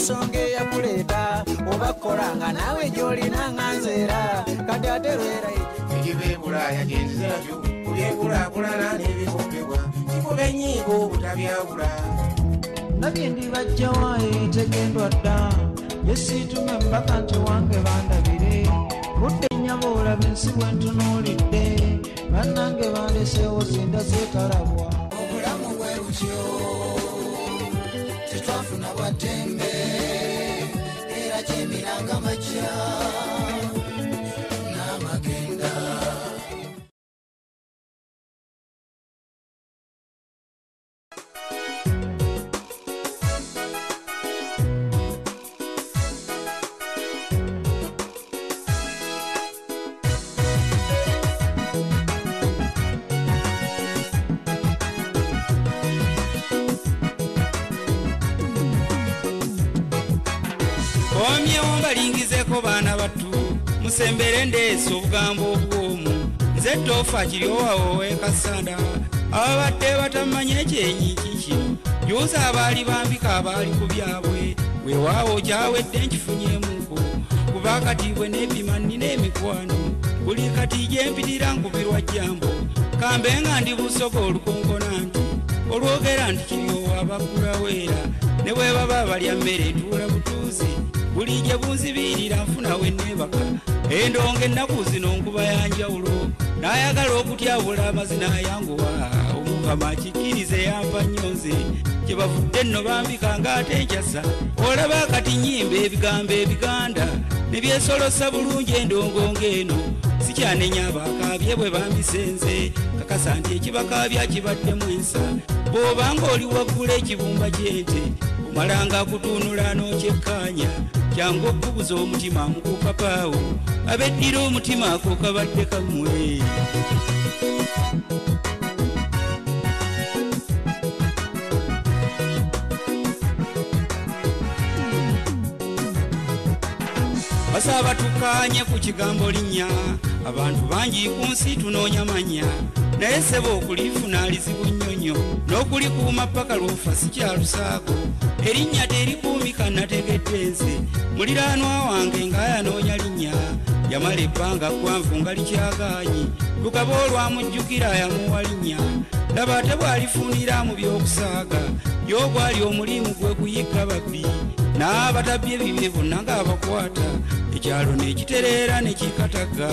ensonga eyakuleeta oba kolanga naawe gy'olina nga nzeera. Kati ate lwera ekibeebulaaya genzizatyo kulyekulaakulana n'ebigombebwa kikuba enyiigo obutabyawula. Nabye ndibajjawayo tegendwa dda yesiitume mbaka nti wange bandabire. Budde ennyama olaba ensi bwentunuulidde bannange bandeseewo zinda zeetalabwa. Obulamu bwe butyo tetwafuna bwaddembe era 주여 musembere ndeesa obugambo obwomu. Nze tofa kiryowawo wekasanda ababadde batamanya ekyenyi kikino juuza abaali bambika abaali ku byabwe. Weewaawo kyawedde nkifunyemuko kuba kati bwe nepima nnina emikwano buli kati gyempitira nkubirwa jambo kambe nga ndi busoga olukonkona nti olwogera nti kiryowa baggulaweera ne bwe baba balya mmere butuuzi buli gye bunzibiirira nfunawe neebaka. Endonga ennaku zino nkuba yanjawulo n'ayagala okutyabula amazina ayanguwa omukama akikkirize yampa nnyo nze. Kye bavudde nno bambika ng'ate nkyasa olaba kati nnyimba ebigambo ebiganda ne byesolosa bulungi endongo ng'eno. Sikyanenya abakaabye bwe bambisenze kakasa nti ekibakaabya kibaddemu ensa. Bw'oba ng'oli waggula ekibumba ky'ente omalanga kutunula n'okyekkaanya. Kyangu okubuza omutima mukukapaawo abeddira omutima ako kabadde kammwe basaba tukanye ku kigambo linnya. Abantu bangi ku nsi tunoonya manya. Naye seba okulifuna alizibu nnyonyo n'okulikuuma paka lwofa sikyalusaako erinnya terikuumika nategedde nze muliraanwa wange ng'ayanoonya linnya. Yamala ebbanga ggwanvu nga likyagaanyi lukaba olwamujjukira yamuwa linnya. Laba ate bw'alifunira mu by'okusaaga y'ogwali omulimu gwe kuyigga babbi. N'abatabbye bibye bonna ng'abakwata. Ekyalo n'ekitereera ne kikataga.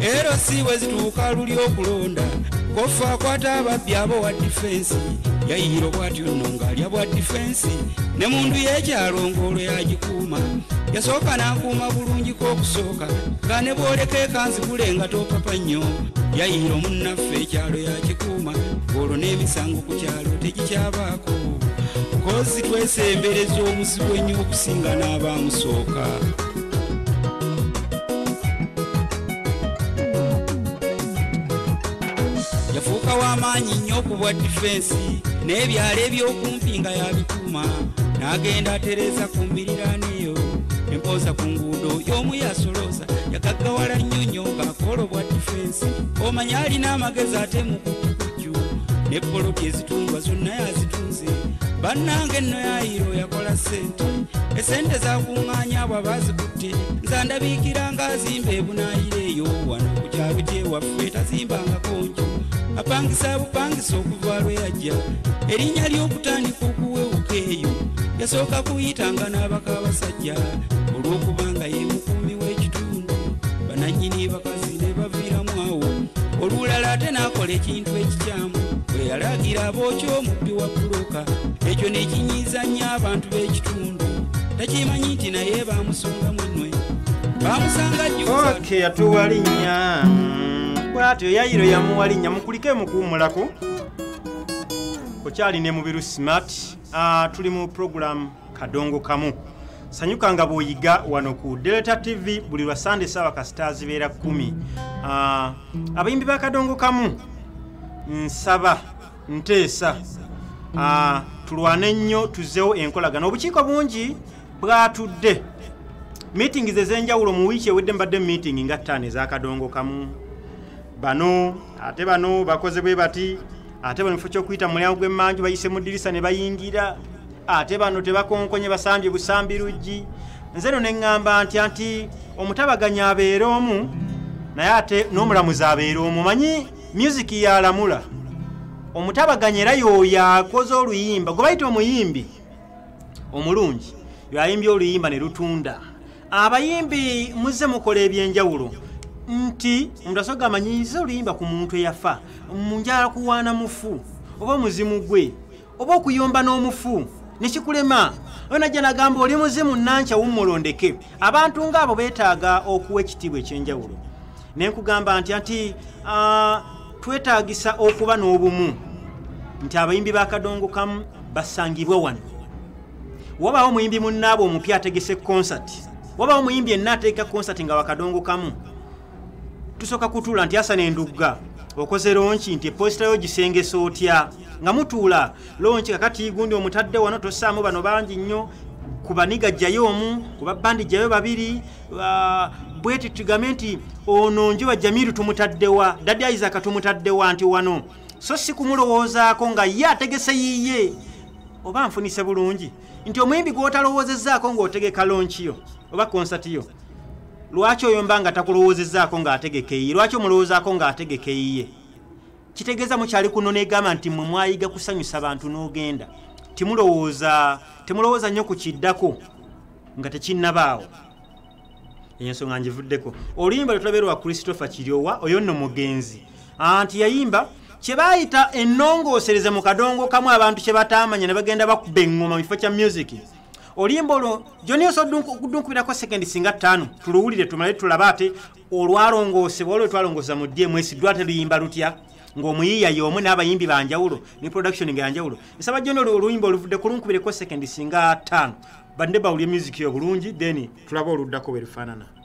Ero si bwe zituuka luli okulonda kofa akwata ababbi abo wa difensi yayiro bw'atyo nno ng'alya bwa difensi ne mundu y'ekyalo ng'olwo yagikuuma. Yasooka n'akuuma bulungi k'okusooka nga ne bw'oleka ekanzigule nga topapa nnyo. Yayiro munnaffe ekyalo yakikuuma ng'olwo n'emisango ku kyalo tegikyabaako. Kozi twesembereza omuzibu ennyo okusinga n'abaamusooka. Yafuuka w'amaanyi nnyo ku bwa difensi n'ebyalo eby'okumpi nga yabikuuma n'agenda atereeza ku mmiriraano eyo empooza ku nguudo y'omu yasolooza yagaggawala nnyo nnyo ng'akola obwa difensi omanya alina amagezi ate mu kujjukujju ne poloti ezitundwa zonna yazitunze. Bannange nno yayiro yakola sente esente zakuŋŋaanya abo abazikutte nzandabiikira ng'azimba ebunaayiro eyo. Wano ku kyalo kyewaffe tazimbangako nju apangisa bupangisa okuva lwe yajja. Erinnya ly'okutandika okuwewuka eyo yasooka kuyitanga n'abaka abasajja. Olw'okubanga ye mukuumi w'ekitundu bananyini bakazi ne baviiramu awo. Olulala ate n'akola ekintu ekikyamu bwe yalagira abookya omubbi wa buloka ekyo nekinyiiza nnyo abantu b'ekitundu. Takimanyi nti naye bamusongamu ennwe bamusanga ok yatuwa linnya bwatyo yayiro yamuwa linnya mukulike mukuwumulako okyali ne mubiru smart. Ah, tuli mu program kadongo kamu. Sanyuka nga bw'oyiga wano ku delta tv buli lwa sande saawa kasita zibeera kumi Ah, abayimbi ba kadongo kamu nsaba nteesa Ah, tulwane nnyo tuzzewo enkolagana. Obukiiko bungi bwatudde. Meeting ze ez'enjawulo mu wiiki ewedde mbadde meeting nga ttaano ez'akadongo kamu bano ate bano bakoze bwe bati ate bano kifo kyokuyita mu mulyango gw'emmanju bayise mu ddirisa ne bayingira. Ate bano tebakonkonye basambye busambi luggi. Nze no neŋŋamba nti anti omutabaganya abeera omu naye ate n'omulamuzi abeera omu manyi musiki yalamula omutabaganya era yoyo akoze oluyimba gwe bayita omuyimbi? Omulungi yayimbye oluyimba ne lutunda. Abayimbi muzze mukola ebyenjawulo nti omuntu asoga amanyiize oluyimba ku muntu eyafa munjala kuwaana mufu oba omuzimu gwe oba okuyomba n'omufu nekikulema oyo najja nagamba oli muzimu nankya wummulondeke. Abantu ngaabo beetaaga okuwa ekitiibwa ekyenjawulo. Nenkugamba nti anti twetaagisa okuba n'obumu nti abayimbi bakadongo kamu basangibwa wano. Wabaawo omuyimbi munnaabo omupya ategese konsat wabaawo omuyimbi enna ateeka konsat nga wakadongo kamu tusooka kutuula nti asana endugga okoze lonki nti epositayo gisengesa otya nga mutuula lonki kakati gundi omutadde wano tosaamu bano bangi nnyo. Ku baniga jjayo omu ku babbandi jjayo babiri bweti tugambe nti ono njuba jamiru tumutaddewa daddi isaka tumutaddewa nti wano. So si kumulowoozaako nga ye ategese yiye oba nfunise bulungi? Nti omuyimbi gw'otalowoozezaako ng'otegeka lonkiyo oba konsatiyo lwaki oyo mba nga takulowoozezaako ng'ategeka eyiye lwaki omulowoozaako ng'ategeka eyiye kitegeeza mukyali kuno negamba nti mwe mwayiga kusanyusa bantu n'ogenda. Timulowooza temulowooza nnyo ku kiddako nga tekinnabaawo. Eyo ensonga ngivuddeko oluyimba lwe tulabeera wa christopher kiryowa oyo nno mugenzi. Anti yayimba kye baayita ennongoosereze mu kadongo kamu abantu kye bataamanya ne bagenda bakuba eŋŋoma mu kifo kya music oluyimba olwo joniyosa okudunkubirako sekendi singa ttaano tuluwulire tumale tulaba ate olwalongoosebwa olwo twalongoosa mu dms lwate luyimba lutya ng'omuyiiya y'omu n'abayimbi banjawulo ne production nga yanjawulo nsaba joni oluyimba oluvudde kulunkubireko sekendi singa ttaano. Badde bawulye music yo bulungi then tulabe oluddako bwe lufaanana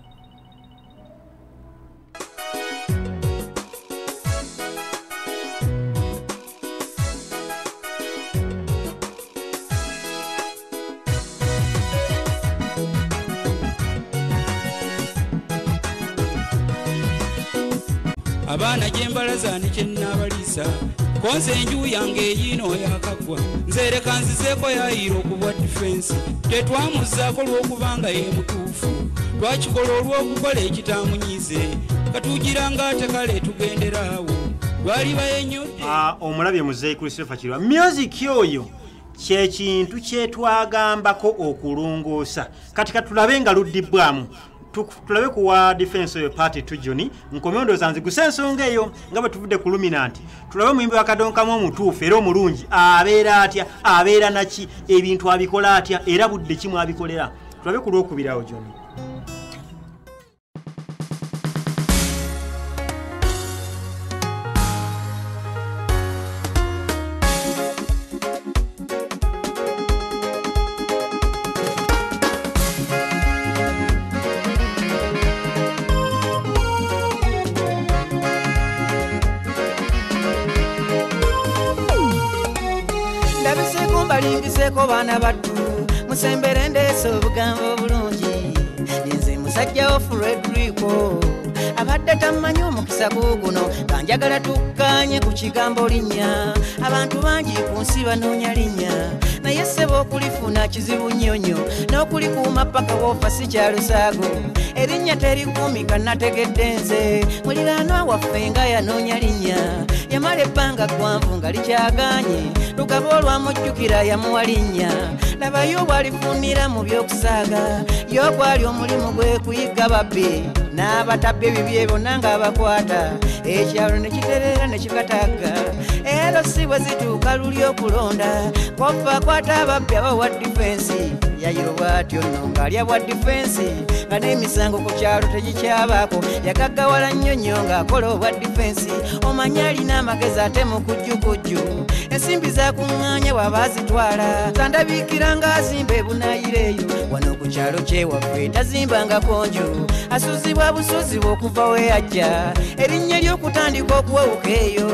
gyembalaza ne kyenabaliisa konse enju yange eyiino yakagwa. Nzereka nzizeeko yayiira okubwa difensi tetwamuzaako lw'okubanga ye mutuufu. Twakikola olw'okukola ekitamunyize katuugira ng'ate kale tugenderaawo lwali bayenyodde Ah, omulabye muzeeyi christopher kirwa music oyo kyekintu kyetwagambako okulongoosa kati katulabe nga luddibwamu Tu- tulabe kuwa defense oyo party tujoni nkomye ndowooza nzigusa ensonga eyo nga bwe tuvudde ku luminanti tulabe omuyimbi wakadonkamu omutuufu era omulungi abeera atya? Abeera naki ebintu abikola atya? Era budde kimu abikolera tulabe ku lwokubirawo joni mbalingiseeko baana battu. Musembere ndeesa obugambo obulungi. Yenze musajja wo fredrico. Abadde tamanyi omukisa guguno nga njagala tukkanye ku kigambo linnya. Abantu bangi ku nsi banoonya linnya. Naye sseba okulifuna kizibu nnyo nnyo n'okulikuuma paka woofa si kyalusaago erinnya terikuumika nategedde nze. Muliraanwa waffe nga yanoonya linnya yamala ebbanga ggwanvu nga likyaganye lugaba olwamujjukira yamuwa linnya. Labayo bwalifunira mu by'okusaaga yokwali omulimu gwe kuyiga babbi. N'abatabbi ebibye bonna ng'abakwata ekyalo ne kiterera ne kikatagga. Ero si bwe zituuka luli okulonda kwaffe akwata ababbi abawa difensi yayiro bw'atyo nno ng'alya bwa difensi nga n'emisango ku kyalo tegikyabaako yagaggawala nnyo nnyo ng'akola obwa difensi omanye alina amagezi ate mu kujjukujju. Ensimbi zakuŋŋaanya bw'aba azitwala tandabiikira ng'azimba ebunayireeyo wano ku kyalo kyewaffe tazimbangako nju asuzibwa busuzibwa okuva we yajja erinnya ly'okutandika okuwewuka eyo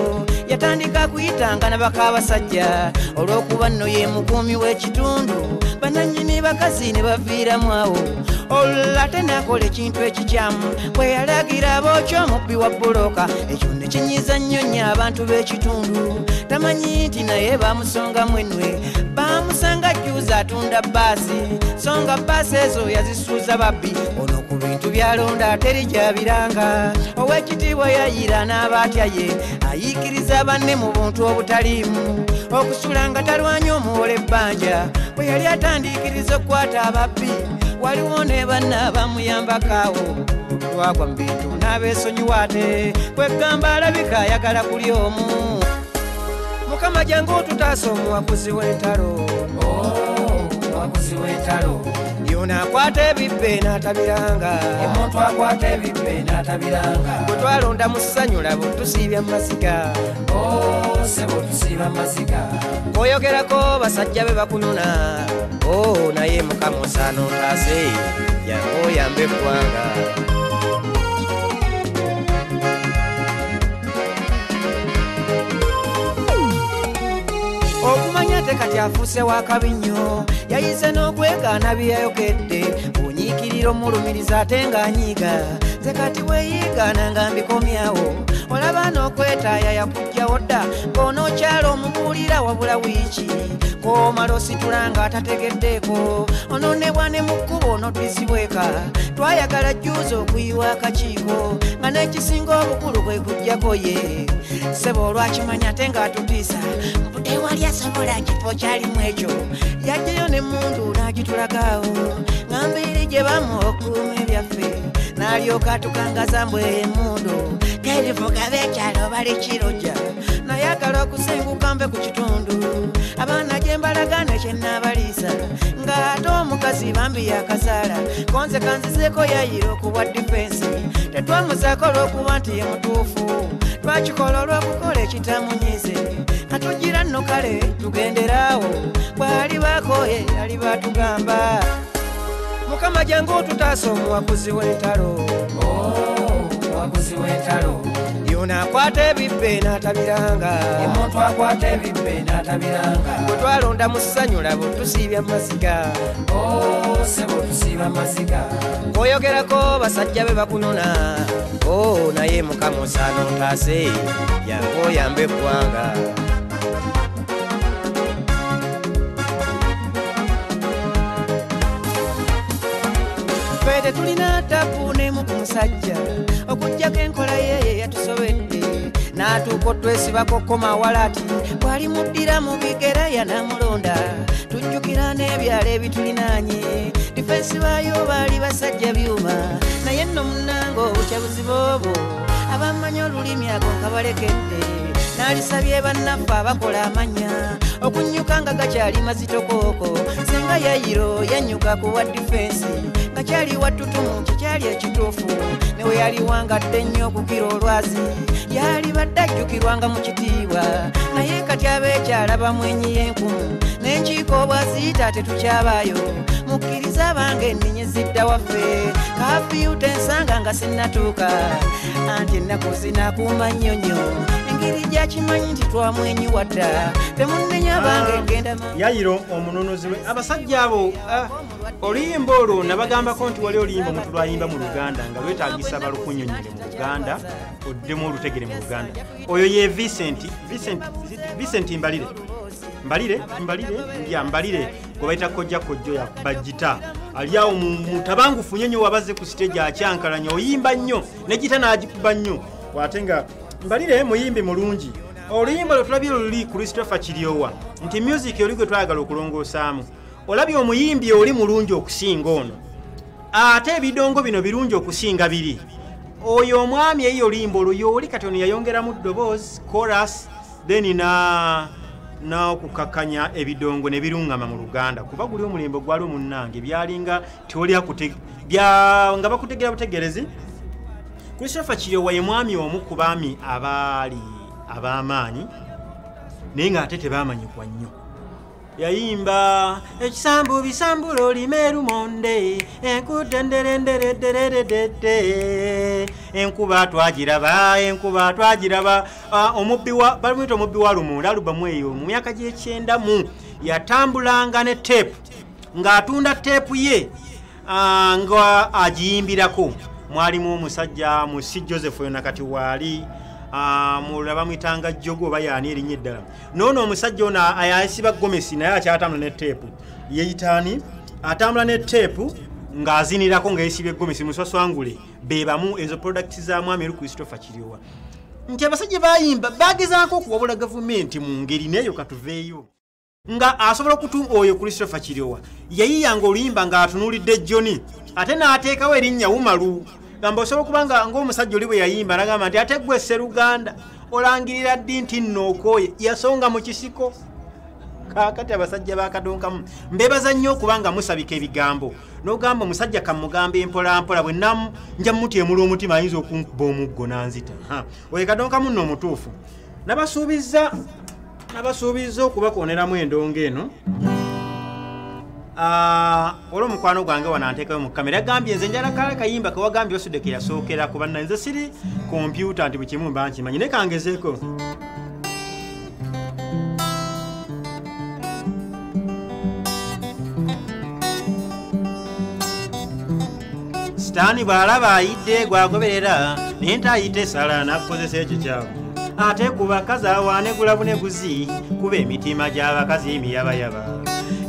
yatandika kuyitanga nabakabasajja olw'okuba nno ye mukuumi w'ekitundu bananyini bakazi ne baviiramu awo. Olulala ate nakola ekintu ekikyamu. Bwe yalagira bookyo omubbi wa buloka ekyo ne kinyiza nnyo nnyo abantu b'ekitundu. Tamanyi nti naye bamusongamu enwe bamusanga juza atunda baasi so nga baasi ezo yazisuuza babbi ono ku bintu byalonda teri gyabiranga. Ow'ekitiibwa yayira n'abaatya ye ayiikiriza banne mu buntu obutaliimu. Okusula nga talwanya omuwola ebbanja bwe yali atandiikiriza okukwata ababbi waliwo ne banna bamuyambakaawo lwagwa mu bintu n'abeesonyiwa ate kwegamba alabika ayagala kuli omu. Mukama jangu tutaasa omuwakuzi w'entalo. Omuwakuzi w'entalo. Yona akwata ebibbe n'atabiranga. Omuntu akwata ebibbe n'atabiranga. Bwe twalonda mu ssanyu labo tusiibya masiga. Sebo tusiiba maziga oyogerako basajja be bakunona o naye mukama osaana otaase yangu oyambe eggwanga kati afuuse wa kabi nnyo yayize n'okwegaana bye yayokedde bunyiikirira omulumiriza ate ng'anyiiga ze kati weeyigaana nga mbikomyawo olaba n'okwetaaya yakugjawo dda ng'onookyala omubuulira wabula wiiki koomala ositula nga atategeddeeko onoonebwa ne mu kkubo onoddizibweka twayagala jjuuza okuyiwa akakiiko nga n'ekisinga obukulu kwe kujjako ye. Seba olwakimanya ate ng'atutiisa tewali asobola kifo kyalimu ekyo. Yajjayo n'emmundu n'agitulagaawo ng'ambiiri gye bamu okuuma ebyaffe n'alyoka atukangaza mbwe emmundu terivuga b'ekyalo bali kirojja nayagala okusenguka mbe ku kitundu. Abaana gye mbalagana ekyennaabaliisa ng'ate omukazi bambi yakazaala konze kanzizeeko yayira okuwa difensi tetwamuzaako olw'okuba nti ye mutuufu twakikola olw'okukola ekitamunyize katugira nno kale tugenderaawo bw'ali bakoye ali batugamba mukama jangu tutaasa omuwakuzi w'entalo. Omuwakuzi w'entalo. Yona akwata ebibbe n'atabiranga. Omuntu akwata ebibbe n'atabiranga. Bwe twalonda mu ssanyu labo tusiibya masiga sebo tusiiba maziga oyogerako basajja be bakunona. O naye mukama osaana otaase yangu oyambe eggwanga ffe tetulina tapu nemu ku musajja okugjako enkola yeye yatusobedde. N'atuuka otwesibako komawala ati bwali muddira mu bigere yanamulonda tujjukira n'ebyalo ebitulinaanye difensi baayo baali basajja byuma naye nno munango obukya buzibu obwo. Abamanyi olulimi ago nga balekedde n'alisabye bannaffe abakola amanya. Okunnyuka nga gakyali mazitokooko singa yayiro yannyuka ku wa difensi nga kyali wattutumu kyekyali ekituufu. Newe yali wangadde nnyo okukira olwazi. Yali badde ajjukirwanga mu kitiibwa. Naye kati abeekyala bamwenyi y'enkumu n'enkiiko obwaziyita tetukyabaayo. Mukkiriza abange enninyi zidda waffe. Kafiyu tensanga nga sinnatuuka. Anti ennaku zinakuuma nnyo nnyo engeri gyakimanyi nti twamwenyiwa dda temunnenya bange genda ma yayiro omunonozi we abasajja abo ah, oluyimba olwo nabagambako nti wali oluyimba omuntu lwayimba mu luganda nga lwetagisa balukunyonyere mu luganda oddemu olutegere mu luganda. Oyo ye vicent vicent vicent mbalire. Mbalire mbalire ya mbalire gwe bayita kojja kojjo yakuba gita ali awo mu- mutabangufu nnyo wabaze ku siteegi akyankalanya oyimba nnyo ne gita n'agikuba nnyo. Ate nga mbalire muyimbi mulungi. Oluyimba lwe tulabye luli christopher kiryowa nti music oli gwe twayagala okulongoosaamu olabye omuyimbi oli mulungi okusinga ono. Ate ebidongo bino birungi okusinga biri. Oyo omwami eyo oluyimba olwo yooli kati ono yayongeramu ddoboozi coras then na n'okukakanya ebidongo ne biruŋŋama mu luganda. Kuba guli omulembe gwali omunnange byalinga tiolya nga bakutegera butegerezi christopher kiryowa ye mwami omu ku baami abaali ab'amaanyi naye ng'ate tebamanyikwa nnyo. Yayimba ekisambu bisambula olime lumonde enkudenderenderedderededede enkuba twagiraba enkuba twagiraba. Omubbi wa balimwita omubbi wa lumonde alubamu eyo mu myaka gy'ekyenda mu yatambulanga ne teepu ng'atunda teepu ye nga agiyimbirako mwalimu omusajja musi joseph oyo nakati waali ah, mulaba mwitanga jogo oba yaani erinnya eddala. Noono omusajja ono ayasiba gomesi naye akyatambula ne teepu. Yeyitaani atambula ne teepu ng'azinirako nga yesibye gomesi muswaswangule be bamu ezo products za mwami eri christopher kiryowa. Nti abasajja bayimba bagezaako okuwabula gavumenti mu ngeri neeyo katuveeyo nga asobola okutu oyo christopher kiryowa. Yayiyanga oluyimba ng'atunuulidde joni ate n'ateekawo erinnya wumalu gamba osobola okuba nga ng'omusajja oli bwe yayimba nagamba nti ate gwe seruganda olangirira ddi nti nnookoye yasonga mu kisiko. Kakati abasajja bakadonkamu mbebaza nnyo okuba nga musabika ebigambo. Nogamba omusajja kamugambo empolampola bwe nam nja mutyemula omutima ayinza okunkuba omuggo nanzita. Oyo kadonkamu nno omutuufu. Nabasuubiza nabasuubiza okubakoneramu endongo eno. Ah, olw'omukwano gwange wano anteekayo mu kamera yagambye nze njala kale kayimba kewagambye osudde ke yasookera kuba na nze siri kompyuta nti bukimu mba nkimanyi. Naye kangezeeko. Sitaani bw'alaba ayidde gwagoberera naye ntayite sala nakukozesa ekyo kyawe ate ku bakazi awaanegula buneguzi kuba emitima gy'abakazi miyabayaba.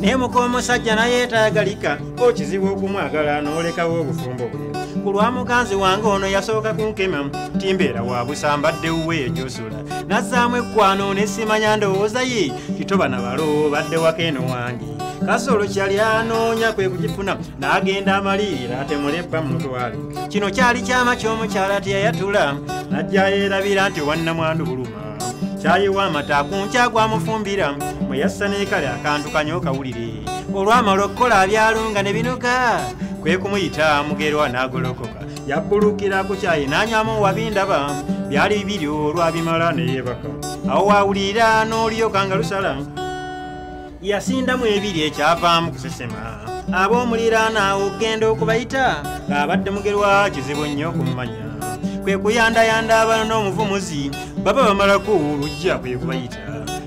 Naye muka omusajja naye tayagalika okizibu okumwagala n'olekawo obufumbo bwe. Ku lwa muganzi wange ono yasooka kunkema timbeera wa busambadde wuwe egyosula nazzaamu eggwano nesimanya ndowooza ye titoba na balo badde wakeeno wange kasolo kyali anoonya kwe kukifuna n'agenda amalirira atemulebba mutwale. Kino kyali kyama ky'omukyala teyayatula najja yeerabira nti wannamwandu buluma. Kyayiwa amata ku nkya gwamufumbira mwe yassa n'ekale akantu kanyo kawulire. Olwamala okukola abyalunga ne binuka kwe kumuyita mugerwa n'agolokoka. Yabbulukira ku kyayi n'anywamu wabindaba byali bibiri olwabimala neyeebaka awo wawulira n'olyoka nga lusala yasindamu ebiri ekyavaamu kusesema. Ab'omuliraana ogenda okubayita? Ng'abadde mugerwa kizibu nnyo okumumanya kwe kuyandayanda abana n'omuvumuzi baba bamalako olujja kwe kubayita.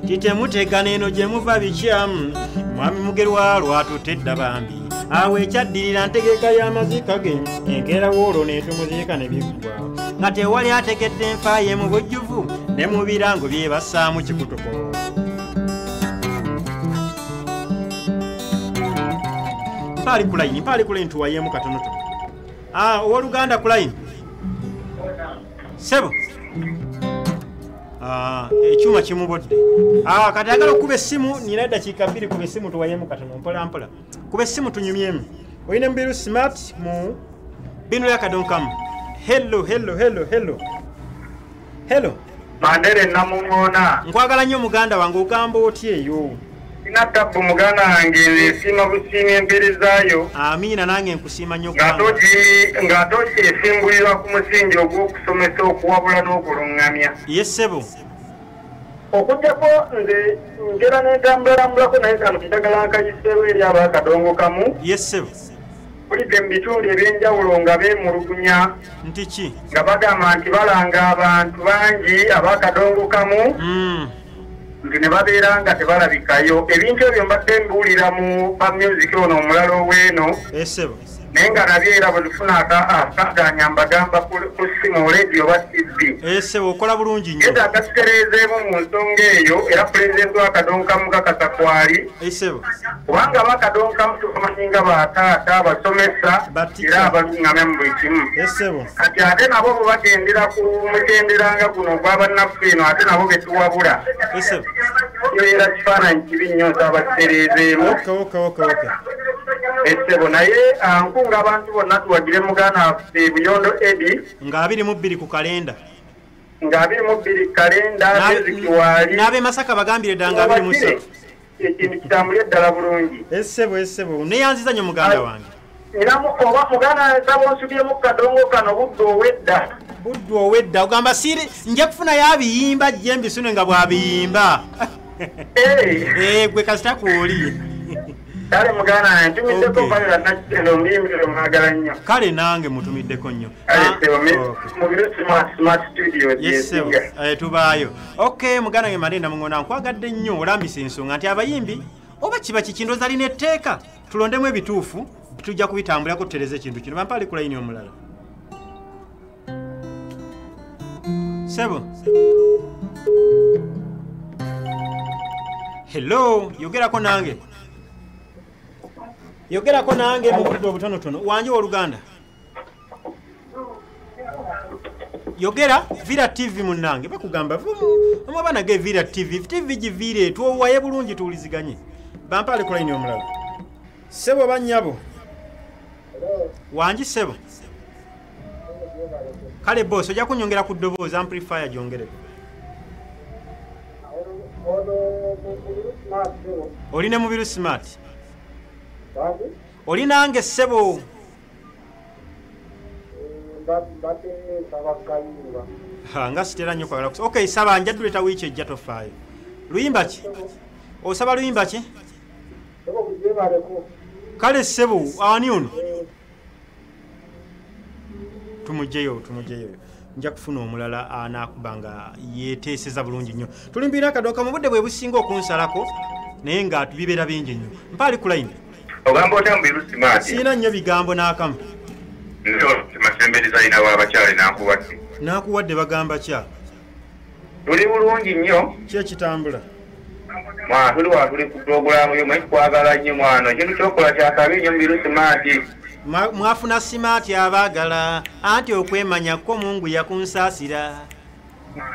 Titemutega neeno gye muva bikyamu. Mwami mugerwa lwatutte edda bambi. Awo ekyaddirira ntegeka y'amaziika ge enkeerawo olwo neetumuziika ne biggwa nga tewali ategedde enfa ye mu bujjuvu ne mu birango bye bassaamu kikutuko mpaali ku layini mpaali ku layini tuwayeemu katonotono Ah, owoluganda ku layini sebo Ah, ekyuma kimubodde. Ah, kati agala okuba essimu nina eddakiika bbiri kuba essimu tuwayemu katono mpola mpola. Kuba essimu tunyumyemu olina mubiru smart mu bino yakadonkamu hello hello hello hello. Hello. Mandere namuŋoona nkwagala nnyo muganda wange ogamba oti eyo muganda wange nesiima busiimi empere zaayo. Amiina nange nkusiima nnyo ng'ate kubanga- ogi- ng'ate okyesimbulirwa ku musingi ogw'okusomesa okuwabula n'okuluŋŋamya ye ssebo okugjako nze ngera n'entambulalambulako naye kano kitagala nkayiseewo eri abakadongo kamu. Ye ssebo kulidde mu bitundu ebyenjawulo nga beemulugunya. Nti ki? Nga bagamba nti balanga abantu bangi abakadongo kamu. Mm, nti ne babeera nga tebalabikayo. Ebintu ebyo mbadde mbiwulira mu bamusic ono omulala ow'eno naye nga nabyo era bwe tufuna akaganya mbagamba ku simu olediyo oba tv ye ssebo okola bulungi nnyo. Yetaaga tutereezeemu mu nsonga eyo era pulezidenti w'akadonkamu kakasa kwali ye ssebo kubanga abakadonkamu tubamanyi nga bataata abasomesa era abaluŋŋamya mu buli kimu. Ye ssebo kati ate nabo bwe bagendera ku mugenderanga guno ogw'abannaffe eno ate nabo be tuwabula. Ye ssebo yoyera kifaananyi kibi nnyo nsabatereezeemu essebo naye ah, nkunga abantu bonna tuwagire muganda waffe buyondo edi. Nga abiri mu bbiri ku kalenda. Nga abiri mu bbiri kalenda ezikiwaali n'ab'e masaka bagambire ddala nga abiri mu ssatu ekintu kitambule ddala bulungi. Ye ssebo ye ssebo neyanziza nnyo muganda wange. era oba muganda nsaba onsubyemu ku kadongo kano budde owedda. Buddu owedda. Ogamba siri nja kufunayo abiyimba jje mbisune nga bw'abiyimba Eh, gwe kasita kwoli kale muganda ntumiddeko mpalira nakitendo muyimbire mwagala nnyo. Kale nange mutumiddeko nnyo. Ah, gyesinga tubaayo. Ok muganda ge malenda muŋona nkwagadde nnyo olambisa ensonga nti abayimbi oba kiba kiki ndoza lina etteeka? Tulondemu ebituufu tujja kubitambulako tutereze ekintu kino. Bampale ku layini omulala. Sebo. Hello yogerako nange yogerako nange mu budde obutonotono. Wanje woluganda? Yogera vira tv munange bakugamba omwabana ge vira tv tv giviire twowaye bulungi tuwuliziganye. Bampale ku layini omulala sebo banyabo wangi sebo kale bos ojja kunyongera ku ddoboozi amplifier gyongereko oli ne mubiru smart oli nange sebo Ha, nga sitera nnyo kwagala kusa. Okay saba njadduleta wiiki ejja tofaayo luyimba ki? Osaba luyimba ki? Kale sebo ani ono? Tumugyeyo tumugyeyo nja kufuna omulala anakuba nga yeteeseza bulungi nnyo. Tulimbirina akadoka mu budde bwe businga okunsalako naye nga bibeera bingi nnyo. Mpaali ku layini ogamba otya mubiru simaati siina nnyo bigambo n'akamu. Masembereza alina w'abakyala nakuwadde. Nakuwadde bagamba kya? Tuli bulungi nnyo. Kyekitambula mwana tuli wa tuli ku puroguramu yo mwe twagala nnyo mwana. Ekintu kyokola kyakabi nnyo mubiru simaati Mwa- mwafuna simaati abaagala. Anti okwemanyako mungu yakunsaasira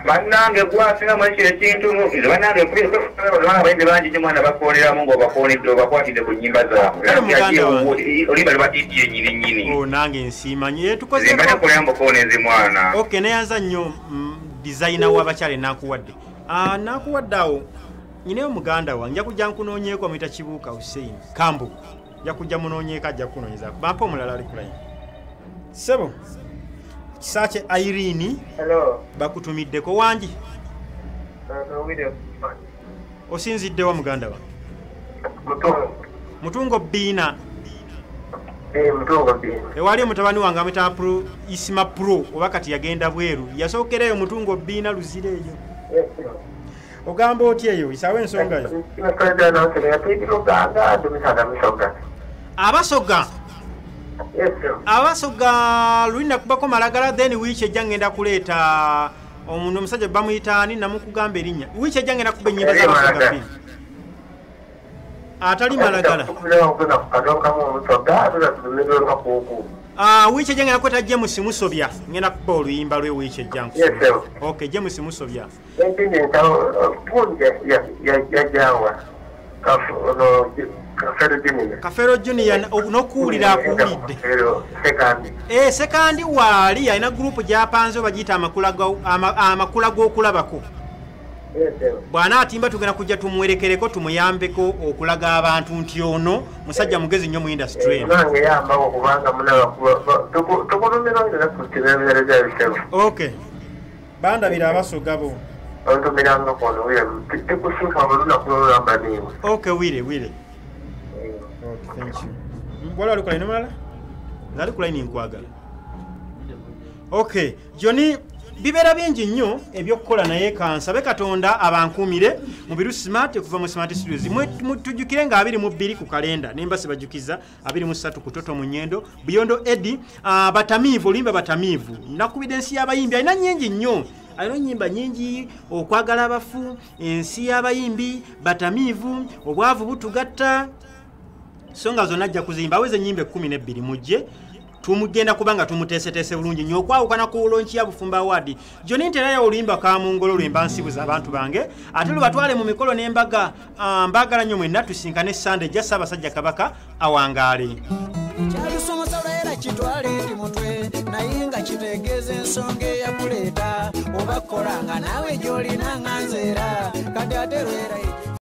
bannange gwasingamu ekyo ekintu bannange kubana abayimbi bangi nnyo mwana bakooleramu ng'obakoonedde obakwatidde ku nnyimba zaabwe? Kale muganda wange. olimba libatidye enyini nnyini o nange nsiimanyi mukoonezi mwana. Ok neyanza nnyo mm, dizayina w'abakyala enakuwadde Ah, nakuwadde awo. Nyinayo muganda wa nja kujja nkunoonyeeko amuyita kibuuka hussein kambu nja kujja munoonyeeko ajja kukunoonyezaako bampa omulala ali kulayi sebo kisa kye irini bakutumiddeko wangi osinziddewa muganda wa mutungo bbiina ewali omutabani wange amwita pro isima pro oba kati yagenda bweru yasookerayo mutungo bbiina luzira eyo ogamba otya eyo isawo ensonga yo abasoga abasoga luli nakubako malagala then wiiki ejja ngenda kuleeta omuntu omusajja bamuyita ani namukugamba erinnya wiiki ejja ngenda kuba enyimba zabasoga bbiri atali malagala Ah, wiiki ejja ngenda kweta james musobya ngenda kuba oluyimba lwe wiiki ejja nkusobya. Ok james musobya yajawa kafero junior kafero junior. N'okuwulira akuwulidde sekandi Eh, sekandi waali alina gurupu gyapanze bagiyita amakula g'okulabako. Bw'anaatimba tugenda kujja tumuwerekereko tumuyambeko okulaga abantu nti ono musajja mugezi nnyo mu eno. ebirala bya bisebo ok bandabira abasoga bo ontumiranga kono tikusiima bulunaku lolulamba niwe ok wire wire Ok, thank you. wali ali kulaini mulala ngaali kulaini nkwagala ok joni bibeera bingi nnyo ebyokukola naye kansabe katonda abankuumire mu biru smart okuva mu smart studios. Mu- tujjukire nga 22 ku kalenda. Nemba sibajukiza 23 ku toto mu nyendo. Buyondo edi ah, batamiivu oluyimba batamiivu. Nakubidde ensi y'abayimbi alina nyingi nnyo alina ennyimba nyingi okwagala abafu ensi y'abayimbi batamiivu obwavu butugatta. So nga zonna ajja kuzimba aweza ennyimba ekkumi nebbiri mujje. Tumugenda kuba nga tumuteeseteese bulungi nnyo okwawukana ku lonki ya bufumba awaadi joni nterayo oluyimba kamungolo lwe mba nsibuza abantu bange ate lubatwale mu mikolo n'embaga Ah, mbaagala nnyo mwenna tusinkane sande ejja ssaabasajja kabaka awangaale. Kyalusomosa lwera kitwale ndi mutwe naye nga kitegeeza ensonga eyakuleeta oba kkola nga naawe gy'olina nga nzeera kati ate lwera